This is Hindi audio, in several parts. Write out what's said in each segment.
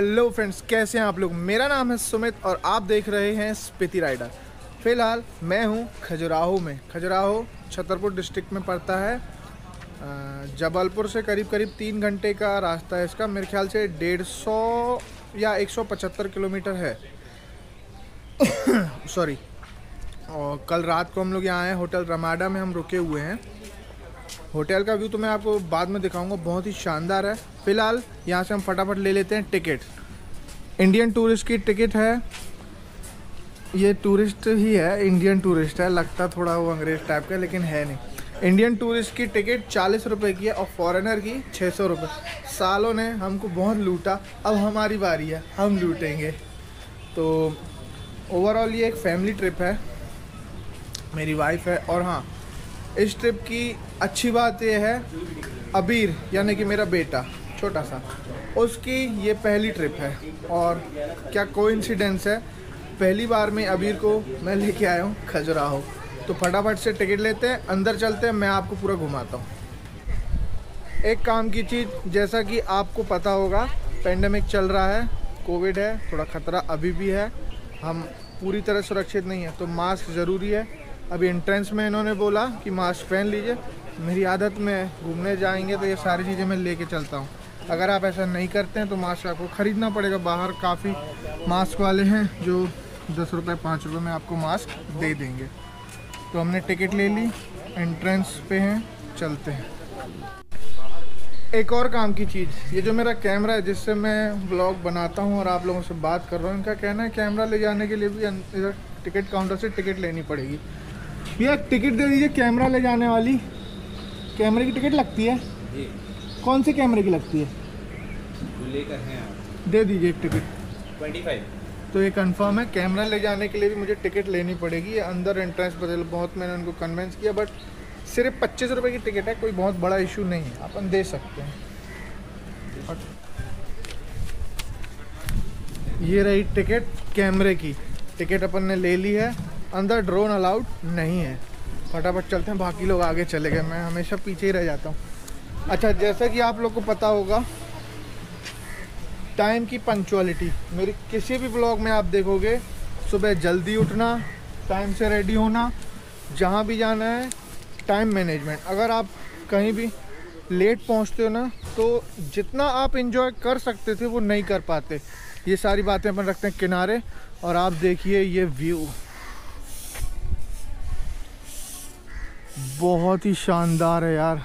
हेलो फ्रेंड्स कैसे हैं आप लोग? मेरा नाम है सुमित और आप देख रहे हैं स्पीति राइडर। फ़िलहाल मैं हूँ खजुराहो में। खजुराहो छतरपुर डिस्ट्रिक्ट में पड़ता है। जबलपुर से करीब करीब तीन घंटे का रास्ता है इसका। मेरे ख्याल से डेढ़ सौ या एक सौ पचहत्तर किलोमीटर है। सॉरी। और कल रात को हम लोग यहाँ आए होटल रमाडा में। हम रुके हुए हैं। होटल का व्यू तो मैं आपको बाद में दिखाऊँगा, बहुत ही शानदार है। फ़िलहाल यहाँ से हम फटाफट ले लेते हैं टिकट। इंडियन टूरिस्ट की टिकट है। ये टूरिस्ट ही है, इंडियन टूरिस्ट है, लगता थोड़ा वो अंग्रेज़ टाइप का, लेकिन है नहीं। इंडियन टूरिस्ट की टिकट चालीस रुपये की है और फॉरेनर की छः सौ रुपये सालों ने हमको बहुत लूटा, अब हमारी बारी है, हम लूटेंगे। तो ओवरऑल ये एक फैमिली ट्रिप है, मेरी वाइफ है, और हाँ इस ट्रिप की अच्छी बात यह है, अबीर, यानी कि मेरा बेटा, छोटा सा, उसकी ये पहली ट्रिप है। और क्या कोइंसिडेंस है, पहली बार में अबीर को मैं लेके आया हूँ खजुराहो। तो फटाफट से टिकट लेते हैं, अंदर चलते हैं, मैं आपको पूरा घुमाता हूँ। एक काम की चीज़ जैसा कि आपको पता होगा पेंडेमिक चल रहा है कोविड है, थोड़ा ख़तरा अभी भी है। हम पूरी तरह सुरक्षित नहीं है तो मास्क ज़रूरी है। अभी एंट्रेंस में इन्होंने बोला कि मास्क पहन लीजिए। मेरी आदत में घूमने जाएँगे तो ये सारी चीज़ें मैं लेके चलता हूँ। अगर आप ऐसा नहीं करते हैं तो मास्क आपको ख़रीदना पड़ेगा। बाहर काफ़ी मास्क वाले हैं जो दस रुपये पाँच रुपये में आपको मास्क दे देंगे। तो हमने टिकट ले ली एंट्रेंस पे हैं, चलते हैं। एक और काम की चीज़, ये जो मेरा कैमरा है, जिससे मैं ब्लॉग बनाता हूँ और आप लोगों से बात कर रहा हूँ, इनका कहना है कैमरा ले जाने के लिए भी इधर टिकट काउंटर से टिकट लेनी पड़ेगी। भैया टिकट दे दीजिए कैमरा ले जाने वाली। कैमरे की टिकट लगती है? जी। कौन से कैमरे की लगती है? लेकर हैं आप। दे दीजिए एक टिकट। Twenty five. तो ये कंफर्म है कैमरा ले जाने के लिए भी मुझे टिकट लेनी पड़ेगी। अंदर एंट्रेंस बदल बहुत मैंने उनको कन्वेंस किया बट सिर्फ़ पच्चीस रुपये की टिकट है कोई बहुत बड़ा इशू नहीं है। अपन दे सकते हैं। ये रही टिकट कैमरे की। टिकट अपन ने ले ली है। अंदर ड्रोन अलाउड नहीं है। फटाफट चलते हैं, बाकी लोग आगे चले गए। मैं हमेशा पीछे ही रह जाता हूँ। अच्छा जैसा कि आप लोग को पता होगा टाइम की पंक्चुअलिटी मेरी किसी भी ब्लॉग में आप देखोगे, सुबह जल्दी उठना टाइम से रेडी होना, जहाँ भी जाना है टाइम मैनेजमेंट अगर आप कहीं भी लेट पहुँचते हो ना तो जितना आप इंजॉय कर सकते थे, वो नहीं कर पाते। ये सारी बातें अपन रखते हैं किनारे, और आप देखिए ये व्यू बहुत ही शानदार है यार।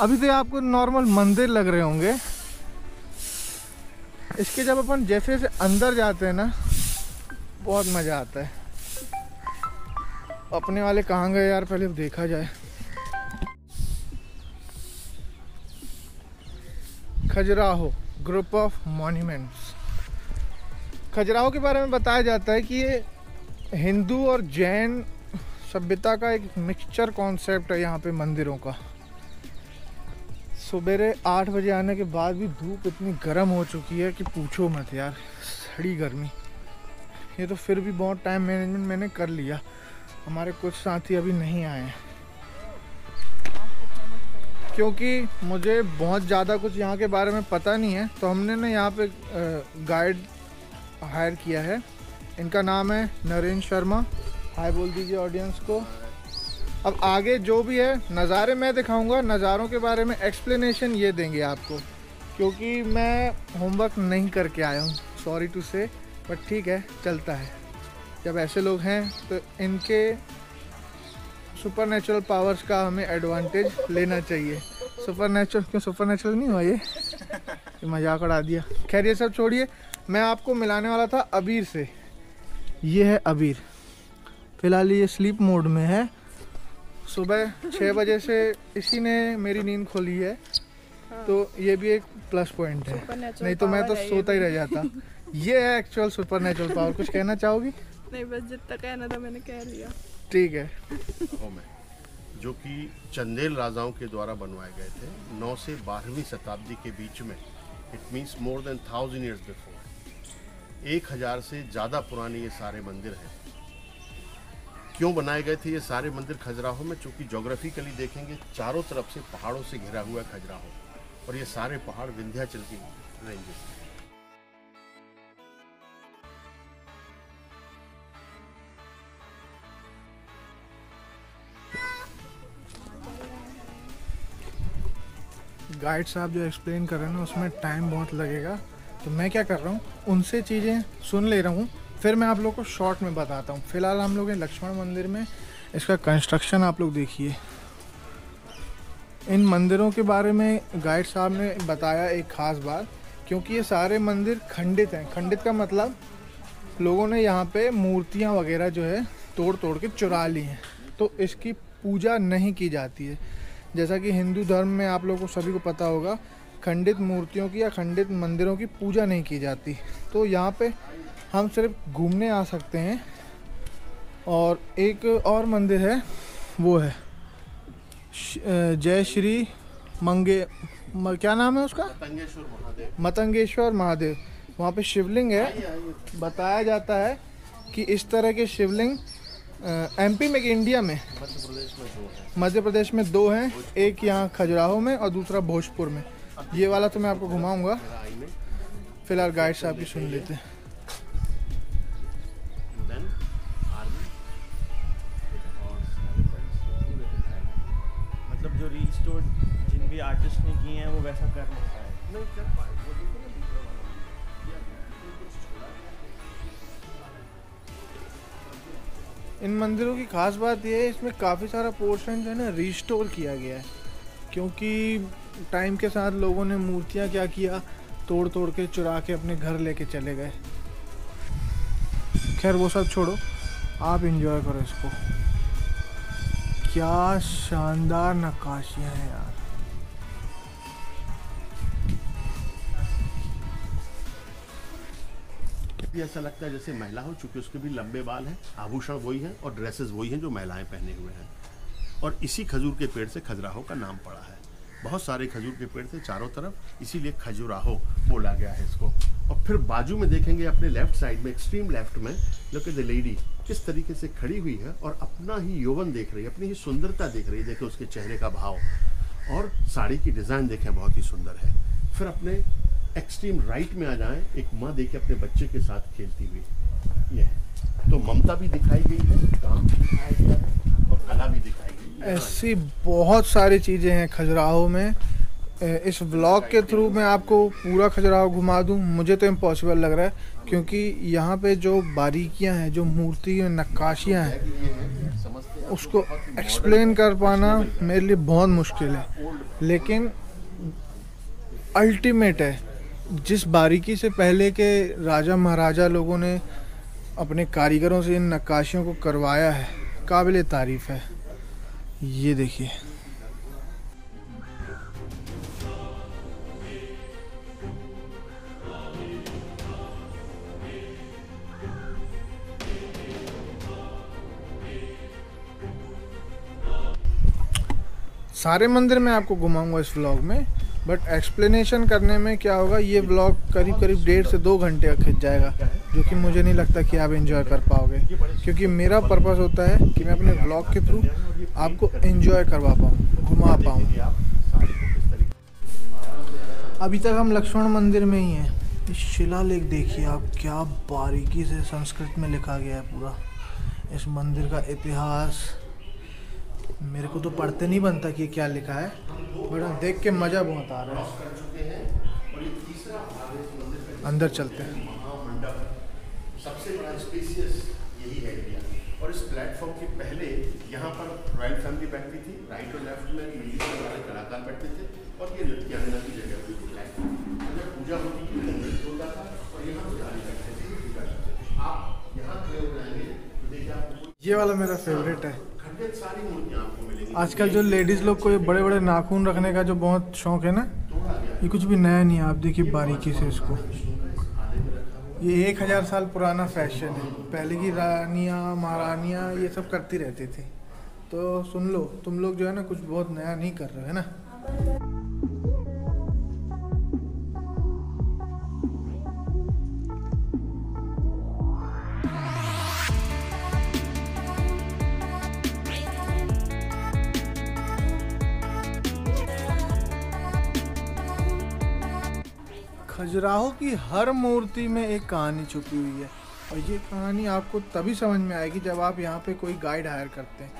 अभी तो आपको नॉर्मल मंदिर लग रहे होंगे। इसके जब अपन जैसे जैसे अंदर जाते हैं ना, बहुत मज़ा आता है। अपने वाले कहाँ गए यार, पहले देखा जाए। Khajuraho group of monuments Khajuraho के बारे में बताया जाता है कि ये हिंदू और जैन सभ्यता का एक मिक्सचर कॉन्सेप्ट है यहाँ पे मंदिरों का। सवेरे आठ बजे आने के बाद भी धूप इतनी गर्म हो चुकी है कि पूछो मत यार, सड़ी गर्मी। ये तो फिर भी बहुत टाइम मैनेजमेंट मैंने कर लिया। हमारे कुछ साथी अभी नहीं आए हैं। क्योंकि मुझे बहुत ज़्यादा कुछ यहाँ के बारे में पता नहीं है तो हमने ना यहाँ पे गाइड हायर किया है। इनका नाम है नरेंद्र शर्मा। हाय बोल दीजिए ऑडियंस को। अब आगे जो भी है, नज़ारे मैं दिखाऊँगा, नज़ारों के बारे में एक्सप्लेनेशन ये देंगे आपको। क्योंकि मैं होमवर्क नहीं करके आया हूँ सॉरी टू से बट ठीक है, चलता है। जब ऐसे लोग हैं तो इनके सुपर नेचुरल पावर्स का हमें एडवांटेज लेना चाहिए। सुपर नेचुरल क्यों सुपर नेचुरल नहीं हुआ ये? ये मज़ाक उड़ा दिया। खैर, ये सब छोड़िए। मैं आपको मिलाने वाला था अबीर से। ये है अबीर। फ़िलहाल ये स्लीप मोड में है। सुबह छः बजे से इसी ने मेरी नींद खोली है। तो ये भी एक प्लस पॉइंट है। नहीं तो मैं तो है सोता ही रह जाता। ये है एक्चुअल सुपर नेचुरल पावर कुछ कहना चाहोगी? नहीं बस जितना कहना था मैंने कह लिया। ठीक है। जो कि चंदेल राजाओं के द्वारा बनवाए गए थे 9 से 12वीं शताब्दी के बीच में। It means more than thousand years before एक हज़ार से ज़्यादा पुराने ये सारे मंदिर हैं। क्यों बनाए गए थे ये सारे मंदिर खजुराहो में? चूँकि जोग्राफिकली देखेंगे, चारों तरफ़ से पहाड़ों से घिरा हुआ खजुराहो। और ये सारे पहाड़ विंध्याचल के रेंजेस गाइड साहब जो एक्सप्लेन कर रहे हैं ना, उसमें टाइम बहुत लगेगा। तो मैं क्या कर रहा हूँ, उनसे चीज़ें सुन ले रहा हूँ। फिर मैं आप लोग को शॉर्ट में बताता हूँ। फ़िलहाल हम लोग लक्ष्मण मंदिर में। इसका कंस्ट्रक्शन आप लोग देखिए। इन मंदिरों के बारे में गाइड साहब ने बताया एक ख़ास बात, क्योंकि ये सारे मंदिर खंडित हैं। खंडित का मतलब लोगों ने यहाँ पे मूर्तियाँ वगैरह जो है तोड़ तोड़ के चुरा ली हैं। तो इसकी पूजा नहीं की जाती है। जैसा कि हिंदू धर्म में आप लोगों को सभी को पता होगा, खंडित मूर्तियों की या खंडित मंदिरों की पूजा नहीं की जाती। तो यहाँ पे हम सिर्फ़ घूमने आ सकते हैं और एक और मंदिर है वो है। जय श्री मंगे म, क्या नाम है उसका? तंगेश्वर महादेव। मतंगेश्वर महादेव। वहाँ पे शिवलिंग है। बताया जाता है कि इस तरह के शिवलिंग एमपी में कि इंडिया में? मध्य प्रदेश में दो है। मध्य प्रदेश में दो हैं। एक यहाँ खजुराहो में और दूसरा भोजपुर में। ये वाला तो मैं आपको घुमाऊँगा। फ़िलहाल गाइड साहब की सुन लेते हैं। मंदिरों की खास बात यह है, इसमें काफ़ी सारा पोर्शन जो है ना रिस्टोर किया गया है। क्योंकि टाइम के साथ लोगों ने मूर्तियाँ क्या किया तोड़ तोड़ के चुरा के अपने घर लेके चले गए। खैर, वो सब छोड़ो, आप इंजॉय करो इसको। क्या शानदार नक्काशियाँ हैं यार। भी ऐसा लगता है जैसे महिला हो, चूँकि उसके भी लंबे बाल हैं, आभूषण वही हैं और ड्रेसेस वही हैं जो महिलाएँ पहने हुए हैं। और इसी खजूर के पेड़ से खजुराहो का नाम पड़ा है। बहुत सारे खजूर के पेड़ थे चारों तरफ़, इसीलिए खजुराहो बोला गया है इसको। और फिर बाजू में देखेंगे अपने लेफ़्ट साइड में एक्सट्रीम लेफ़्ट में लुक एट द लेडी किस तरीके से खड़ी हुई है और अपना ही यौवन देख रही है, अपनी ही सुंदरता देख रही है। देखे उसके चेहरे का भाव और साड़ी की डिज़ाइन देखें, बहुत ही सुंदर है। फिर अपने एक्सट्रीम राइट में आ जाएँ, एक माँ देखे अपने बच्चे के साथ खेलती हुई। ये तो ममता भी दिखाई गई है, काम दिखाया गया है, और कला भी दिखाई गई है। ऐसी बहुत सारी चीज़ें हैं खजुराहो में। इस व्लॉग के थ्रू मैं आपको पूरा खजुराहो घुमा दूँ। मुझे तो इम्पॉसिबल लग रहा है, क्योंकि यहाँ पे जो बारीकियाँ हैं, जो मूर्ति नक्काशियाँ हैं, उसको एक्सप्लेन कर पाना मेरे लिए बहुत मुश्किल है। लेकिन अल्टीमेट है। जिस बारीकी से पहले के राजा महाराजा लोगों ने अपने कारीगरों से इन नक्काशियों को करवाया है, काबिल तारीफ़ है। ये देखिए। सारे मंदिर मैं आपको घुमाऊँगा इस व्लॉग में। बट एक्सप्लेनेशन करने में क्या होगा, ये ब्लॉग करीब करीब डेढ़ से दो घंटे का खिंच जाएगा, जो कि मुझे नहीं लगता कि आप एंजॉय कर पाओगे। क्योंकि मेरा पर्पस होता है कि मैं अपने ब्लॉग के थ्रू आपको एंजॉय करवा पाऊँ, घुमा पाऊँ। अभी तक हम लक्ष्मण मंदिर में ही हैं। इस शिलालेख देखिए आप, क्या बारीकी से संस्कृत में लिखा गया है पूरा। इस मंदिर का इतिहास मेरे को तो पढ़ते नहीं बनता कि क्या लिखा है। हम देख के मज़ा बहुत आ रहा है। अंदर चलते हैं। सबसे बड़ा स्पेसियस यही है एरिया और इस प्लेटफॉर्म के पहले यहाँ पर रॉयल फैमिली बैठती थी राइट और लेफ़्ट में म्यूज़िक वाले कलाकार बैठते थे और ये नृत्यांगना की जगह हुई थी। अगर पूजा होती थी तो नृत्य होता था और यहाँ पुजारी बैठते थे पूजा करते थे। आप यहाँ खड़े हो जाएँगे तो देखिए आपको ये वाला मेरा फेवरेट है खंडित सारी मूर्तियाँ आपको आजकल जो लेडीज़ लोग को ये बड़े बड़े नाखून रखने का जो बहुत शौक है ना, ये कुछ भी नया नहीं है। आप देखिए बारीकी से इसको। ये एक हज़ार साल पुराना फ़ैशन है। पहले की रानिया, महारानियाँ ये सब करती रहती थी। तो सुन लो, तुम लोग जो है ना कुछ बहुत नया नहीं कर रहे, हो ना? खजुराहो की हर मूर्ति में एक कहानी छुपी हुई है। और ये कहानी आपको तभी समझ में आएगी जब आप यहाँ पे कोई गाइड हायर करते हैं।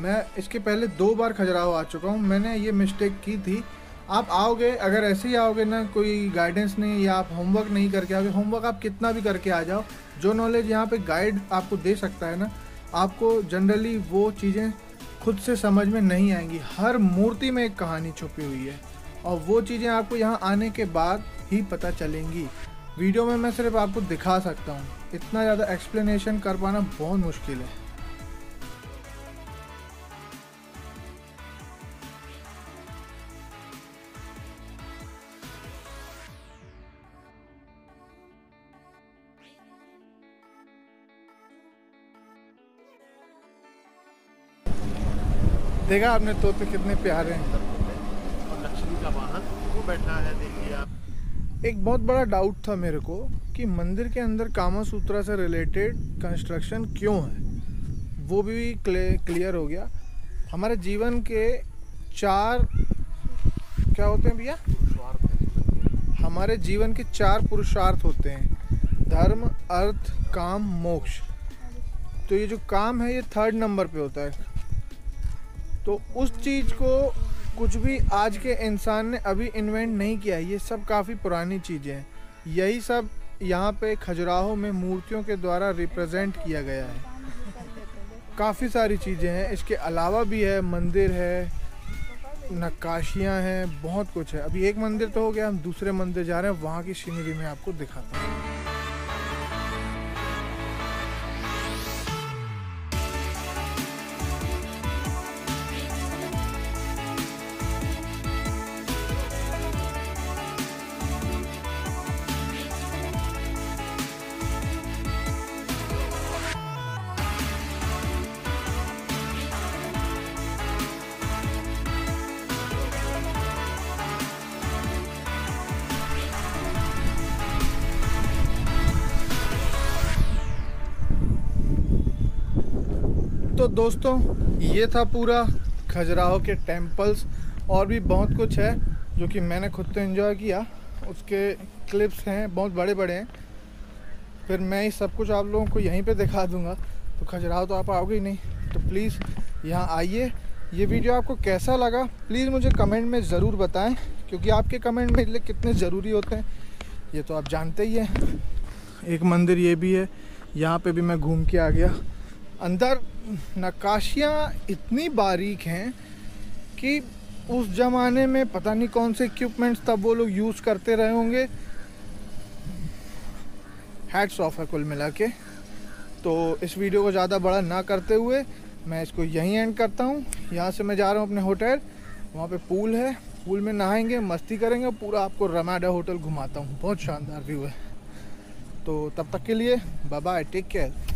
मैं इसके पहले दो बार खजुराहो आ चुका हूँ। मैंने ये मिस्टेक की थी। आप आओगे, अगर ऐसे ही आओगे ना, कोई गाइडेंस नहीं, या आप होमवर्क नहीं करके आओगे होमवर्क आप कितना भी करके आ जाओ, जो नॉलेज यहाँ पे गाइड आपको दे सकता है ना, आपको जनरली वो चीज़ें खुद से समझ में नहीं आएँगी। हर मूर्ति में एक कहानी छुपी हुई है। और वो चीज़ें आपको यहाँ आने के बाद ही पता चलेंगी। वीडियो में मैं सिर्फ़ आपको दिखा सकता हूँ। इतना ज़्यादा एक्सप्लेनेशन कर पाना बहुत मुश्किल है। देखा आपने तोते कितने प्यारे हैं। का वाहन, वो बैठा है, देखिए आप। एक बहुत बड़ा डाउट था मेरे को कि मंदिर के अंदर कामा सूत्रा से रिलेटेड कंस्ट्रक्शन क्यों है? वो भी क्लियर हो गया। हमारे जीवन के चार, क्या होते हैं भैया? हमारे जीवन के चार पुरुषार्थ होते हैं। धर्म, अर्थ, काम, मोक्ष। तो ये जो काम है, ये थर्ड नंबर पे होता है। तो उस चीज़ को कुछ भी आज के इंसान ने अभी इन्वेंट नहीं किया, ये सब काफ़ी पुरानी चीज़ें हैं। यही सब यहाँ पे खजुराहो में मूर्तियों के द्वारा रिप्रेजेंट किया गया है। काफ़ी सारी चीज़ें हैं, इसके अलावा भी है, मंदिर है, नक्काशियाँ हैं, बहुत कुछ है। अभी एक मंदिर तो हो गया, हम दूसरे मंदिर जा रहे हैं, वहाँ की सीनरी में आपको दिखाता हूँ। तो दोस्तों, ये था पूरा खजुराहो के टेम्पल्स और भी बहुत कुछ है जो कि मैंने खुद तो एंजॉय किया। उसके क्लिप्स हैं, बहुत बड़े बड़े हैं। फिर मैं ही सब कुछ आप लोगों को यहीं पे दिखा दूँगा। तो खजुराहो तो आप आओगे ही नहीं। तो प्लीज़ यहाँ आइए। ये वीडियो आपको कैसा लगा प्लीज़ मुझे कमेंट में ज़रूर बताएँ, क्योंकि आपके कमेंट मेरे लिए कितने ज़रूरी होते हैं। ये तो आप जानते ही हैं। एक मंदिर ये भी है। यहाँ पे भी मैं घूम के आ गया। अंदर नक्काशियाँ इतनी बारीक हैं कि उस ज़माने में पता नहीं कौन से इक्विपमेंट्स तब वो लोग यूज़ करते रहे होंगे। हैट्स ऑफ़ है कुल मिला के। तो इस वीडियो को ज़्यादा बड़ा ना करते हुए मैं इसको यहीं एंड करता हूँ। यहाँ से मैं जा रहा हूँ अपने होटल वहाँ पे पूल है। पूल में नहाएँगे, मस्ती करेंगे और पूरा आपको रमाडा होटल घुमाता हूँ। बहुत शानदार व्यू है। तो तब तक के लिए बाय टेक केयर